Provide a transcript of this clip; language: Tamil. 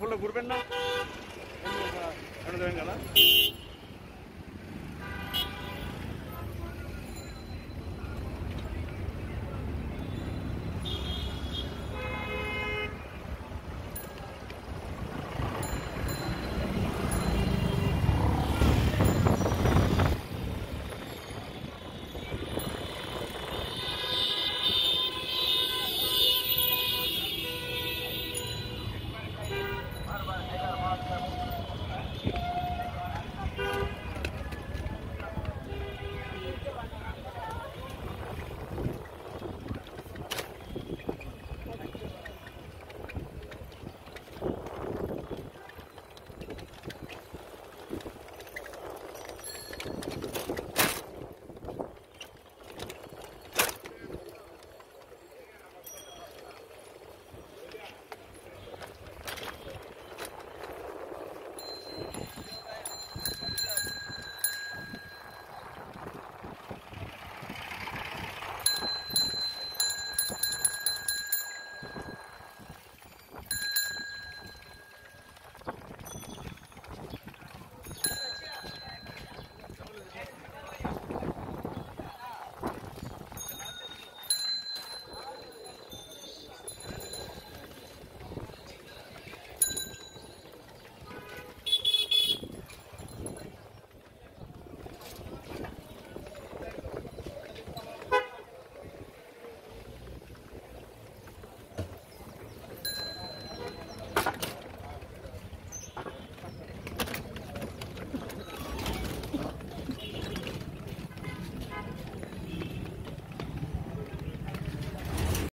বলে ঘুরবেন না এমনি দেবেন কেন